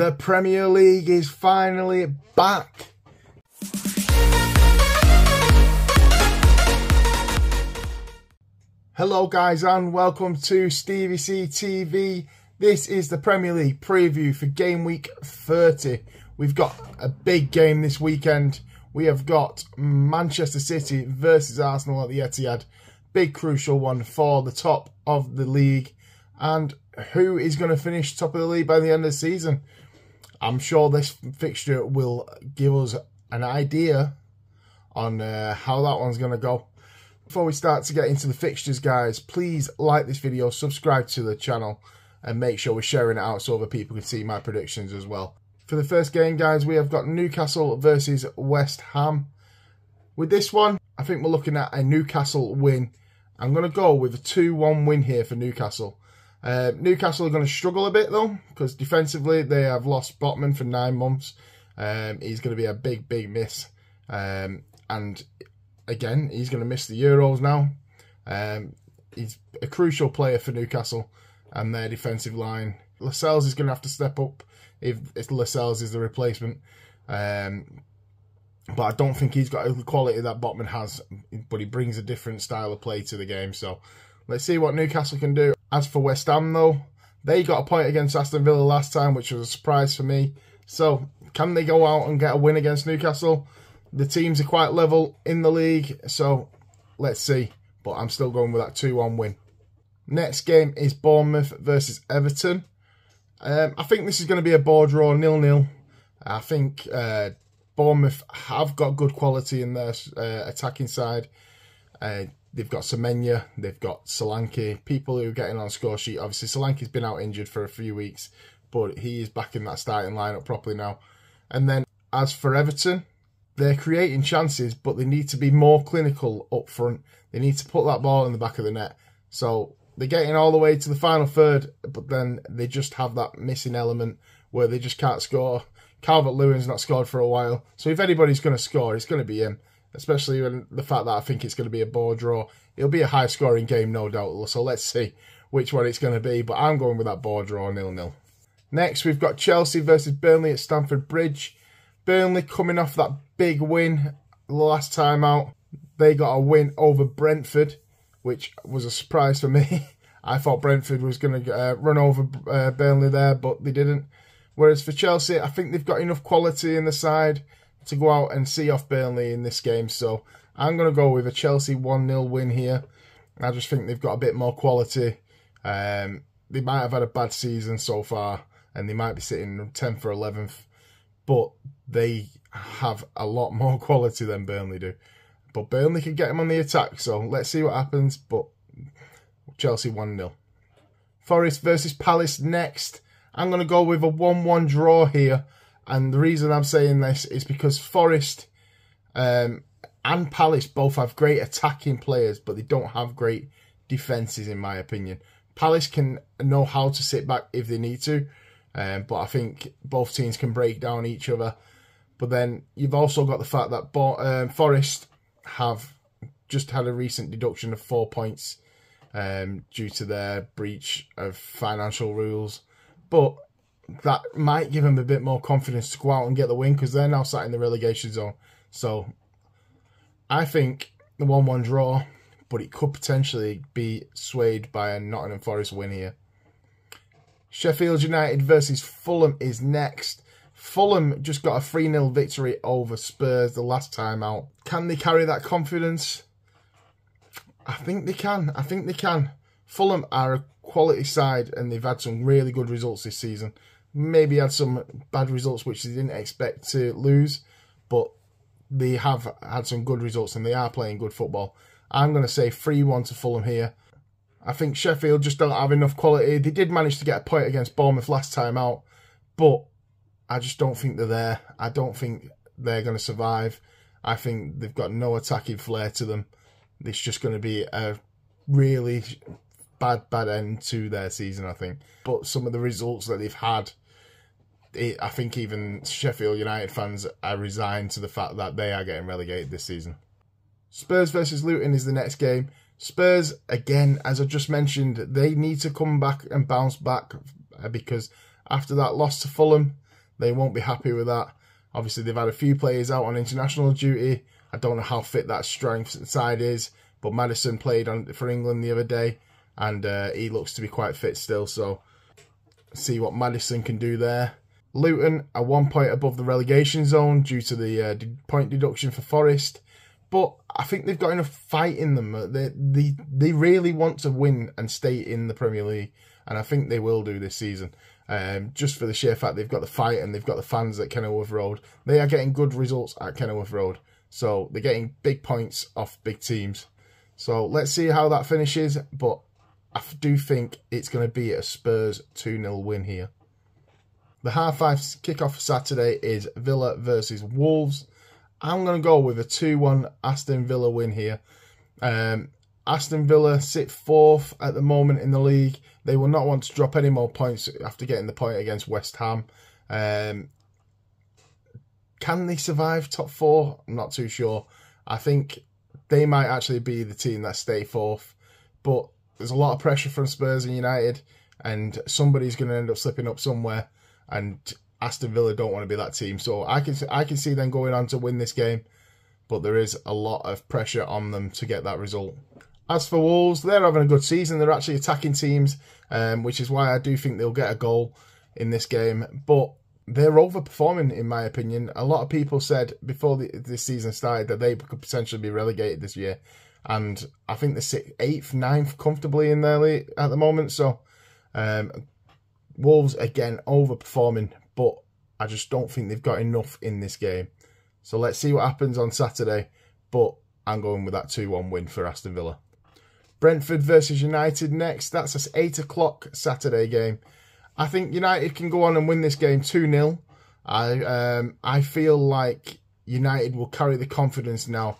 The Premier League is finally back. Hello guys and welcome to Stevie C TV. This is the Premier League preview for game week 30. We've got a big game this weekend. We have got Manchester City versus Arsenal at the Etihad. Big crucial one for the top of the league. And who is going to finish top of the league by the end of the season? I'm sure this fixture will give us an idea on uh, how that one's going to go. Before we start to get into the fixtures, guys, please like this video, subscribe to the channel, and make sure we're sharing it out so other people can see my predictions as well. For the first game, guys, we have got Newcastle versus West Ham. With this one, I think we're looking at a Newcastle win. I'm going to go with a 2-1 win here for Newcastle. Uh, Newcastle are going to struggle a bit, though, because defensively they have lost Botman for nine months. Um, he's going to be a big, big miss. Um, and again, he's going to miss the Euros now. Um, he's a crucial player for Newcastle and their defensive line. Lascelles is going to have to step up if, if Lascelles is the replacement. Um, but I don't think he's got the quality that Botman has, but he brings a different style of play to the game. So let's see what Newcastle can do. As for West Ham, though, they got a point against Aston Villa last time, which was a surprise for me. So can they go out and get a win against Newcastle? The teams are quite level in the league, so let's see. But I'm still going with that 2-1 win. Next game is Bournemouth versus Everton. Um, I think this is going to be a board draw, nil-nil. I think uh, Bournemouth have got good quality in their uh, attacking side. Uh, they've got Semenyo, they've got Solanke, people who are getting on score sheet. Obviously, Solanke's been out injured for a few weeks, but he is back in that starting lineup properly now. And then as for Everton, they're creating chances, but they need to be more clinical up front. They need to put that ball in the back of the net. So they're getting all the way to the final third, but then they just have that missing element where they just can't score. Calvert Lewin's not scored for a while. So if anybody's going to score, it's going to be him. Especially when the fact that I think it's going to be a ball draw. It'll be a high scoring game, no doubt. So let's see which one it's going to be. But I'm going with that ball draw, nil nil. Next, we've got Chelsea versus Burnley at Stamford Bridge. Burnley coming off that big win last time out. They got a win over Brentford, which was a surprise for me. I thought Brentford was going to uh, run over uh, Burnley there, but they didn't. Whereas for Chelsea, I think they've got enough quality in the side to go out and see off Burnley in this game. So I'm going to go with a Chelsea 1 0 win here. I just think they've got a bit more quality. Um, they might have had a bad season so far, and they might be sitting 10th or 11th, but they have a lot more quality than Burnley do. But Burnley can get them on the attack, so let's see what happens. But Chelsea 1 0. Forest versus Palace next. I'm going to go with a 1 1 draw here. And the reason I'm saying this is because Forest um, and Palace both have great attacking players, but they don't have great defences, in my opinion. Palace can know how to sit back if they need to, um, but I think both teams can break down each other. But then you've also got the fact that Bo um, Forest have just had a recent deduction of four points um, due to their breach of financial rules. But that might give them a bit more confidence to go out and get the win because they're now sat in the relegation zone. So I think the 1 1 draw, but it could potentially be swayed by a Nottingham Forest win here. Sheffield United versus Fulham is next. Fulham just got a 3 0 victory over Spurs the last time out. Can they carry that confidence? I think they can. I think they can. Fulham are a quality side and they've had some really good results this season. Maybe had some bad results which they didn't expect to lose, but they have had some good results and they are playing good football. I'm going to say 3 1 to Fulham here. I think Sheffield just don't have enough quality. They did manage to get a point against Bournemouth last time out, but I just don't think they're there. I don't think they're going to survive. I think they've got no attacking flair to them. It's just going to be a really bad, bad end to their season, I think. But some of the results that they've had, it, I think even Sheffield United fans are resigned to the fact that they are getting relegated this season. Spurs versus Luton is the next game. Spurs, again, as I just mentioned, they need to come back and bounce back because after that loss to Fulham, They won't be happy with that. Obviously, they've had a few players out on international duty. I don't know how fit that strength side is, but Maddison played on for England the other day, and uh, he looks to be quite fit still. So, see what Maddison can do there. Luton are one point above the relegation zone due to the uh, point deduction for Forest, but I think they've got enough fight in them. They they they really want to win and stay in the Premier League, and I think they will do this season. Um, just for the sheer fact they've got the fight and they've got the fans at Kenilworth Road. They are getting good results at Kenilworth Road, so they're getting big points off big teams. So let's see how that finishes, but I do think it's going to be a Spurs 2 0 win here. The half five kickoff Saturday is Villa versus Wolves. I'm going to go with a 2 1 Aston Villa win here. Um, Aston Villa sit fourth at the moment in the league. They will not want to drop any more points after getting the point against West Ham. Um, can they survive top four? I'm not too sure. I think they might actually be the team that stay fourth. But there's a lot of pressure from Spurs and United, and somebody's going to end up slipping up somewhere and Aston Villa don't want to be that team. So I can I can see them going on to win this game, but there is a lot of pressure on them to get that result. As for Wolves, they're having a good season. They're actually attacking teams, um, which is why I do think they'll get a goal in this game. But they're overperforming, in my opinion. A lot of people said before the, this season started that they could potentially be relegated this year, and I think they're eighth, ninth comfortably in their league at the moment. So um, Wolves again overperforming, but I just don't think they've got enough in this game. So let's see what happens on Saturday. But I'm going with that 2 1 win for Aston Villa. Brentford versus United next. That's an 8 o'clock Saturday game. I think United can go on and win this game 2 0. I, um, I feel like United will carry the confidence now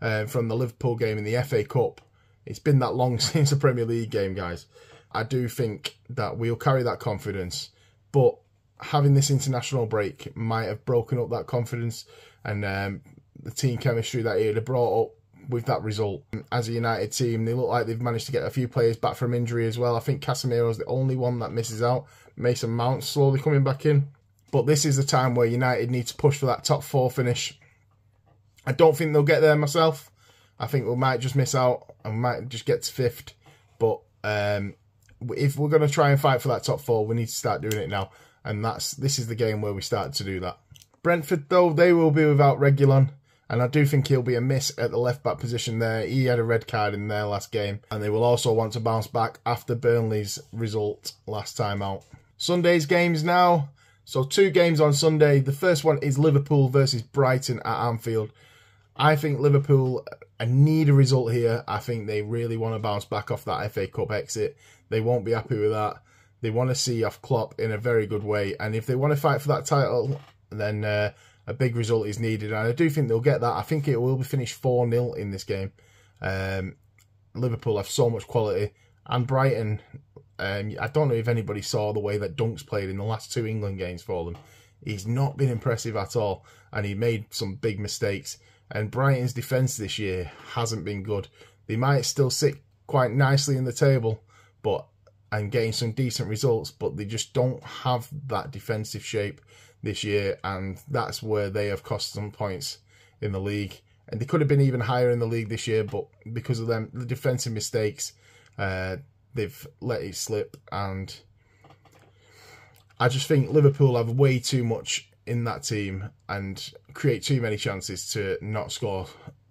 uh, from the Liverpool game in the FA Cup. It's been that long since a Premier League game, guys. I do think that we'll carry that confidence, but having this international break might have broken up that confidence and um, the team chemistry that it had brought up with that result. As a United team, they look like they've managed to get a few players back from injury as well. I think Casemiro's the only one that misses out. Mason Mount slowly coming back in. But this is the time where United need to push for that top four finish. I don't think they'll get there myself. I think we might just miss out and might just get to fifth. But um, if we're going to try and fight for that top four, we need to start doing it now. And that's this is the game where we start to do that. Brentford, though, they will be without Reguilón. And I do think he'll be a miss at the left back position there. He had a red card in their last game. And they will also want to bounce back after Burnley's result last time out. Sunday's games now. So two games on Sunday. The first one is Liverpool versus Brighton at Anfield. I think Liverpool need a result here. I think they really want to bounce back off that FA Cup exit. They won't be happy with that. They want to see off Klopp in a very good way. And if they want to fight for that title, then uh, a big result is needed. And I do think they'll get that. I think it will be finished 4 0 in this game. Um, Liverpool have so much quality. And Brighton, um, I don't know if anybody saw the way that Dunk's played in the last two England games for them. He's not been impressive at all. And he made some big mistakes. And Brighton's defence this year hasn't been good. They might still sit quite nicely in the table, but and getting some decent results, but they just don't have that defensive shape this year, and that's where they have cost some points in the league. And they could have been even higher in the league this year, but because of them the defensive mistakes, uh, they've let it slip. And I just think Liverpool have way too much in that team and create too many chances to not score,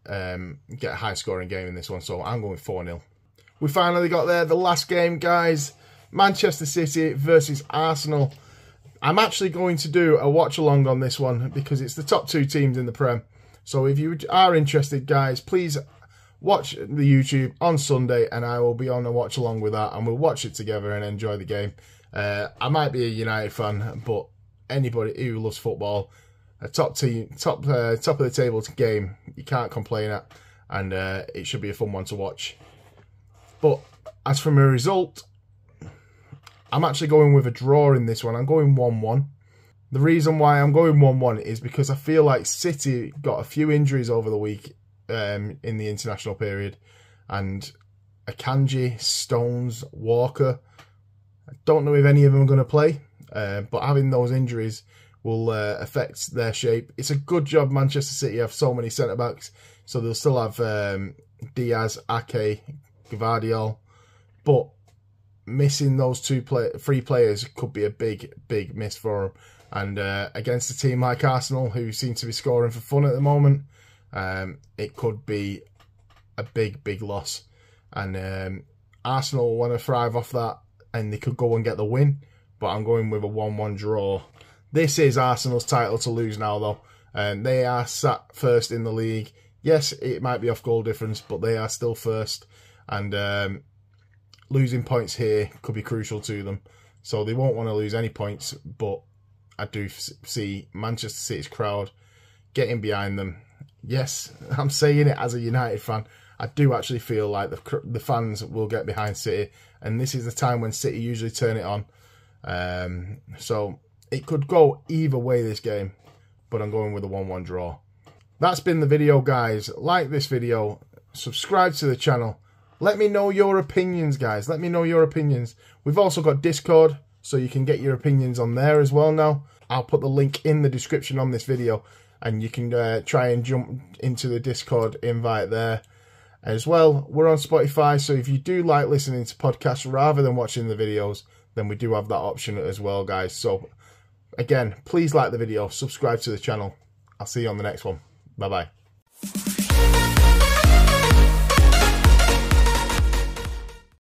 um, get a high scoring game in this one. So I'm going 4 0 we finally got there. The last game, guys. Manchester City versus Arsenal. I'm actually going to do a watch along on this one because it's the top two teams in the Prem. So if you are interested, guys, please watch the YouTube on Sunday and I will be on a watch along with that and we'll watch it together and enjoy the game. Uh, I might be a United fan, but anybody who loves football, a top team, top uh, top of the table game, you can't complain at, and uh, it should be a fun one to watch. But as from a result, I'm actually going with a draw in this one. I'm going 1 1. The reason why I'm going 1 1 is because I feel like City got a few injuries over the week um, in the international period. And Akanji, Stones, Walker, I don't know if any of them are going to play. Uh, but having those injuries will uh, affect their shape. It's a good job Manchester City have so many centre backs, so they'll still have um, Dias, Ake, Gvardiol, but missing those two play three players could be a big big miss for them. And uh, against a team like Arsenal, who seem to be scoring for fun at the moment, um, it could be a big big loss. And um, Arsenal want to thrive off that, and they could go and get the win. But I'm going with a one-one draw. This is Arsenal's title to lose now, though. And they are sat first in the league. Yes, it might be off goal difference, but they are still first. And um, losing points here could be crucial to them. So they won't want to lose any points, but I do see Manchester City's crowd getting behind them. Yes, I'm saying it as a United fan. I do actually feel like the the fans will get behind City, and this is the time when City usually turn it on. Um, so it could go either way this game, but I'm going with a 1-1 draw. That's been the video, guys. Like this video, subscribe to the channel, let me know your opinions, guys. Let me know your opinions. We've also got Discord, so you can get your opinions on there as well now. I'll put the link in the description on this video, and you can uh, try and jump into the Discord invite there. As well, we're on Spotify, so if you do like listening to podcasts rather than watching the videos, then we do have that option as well, guys. So, again, please like the video, subscribe to the channel. I'll see you on the next one. Bye-bye.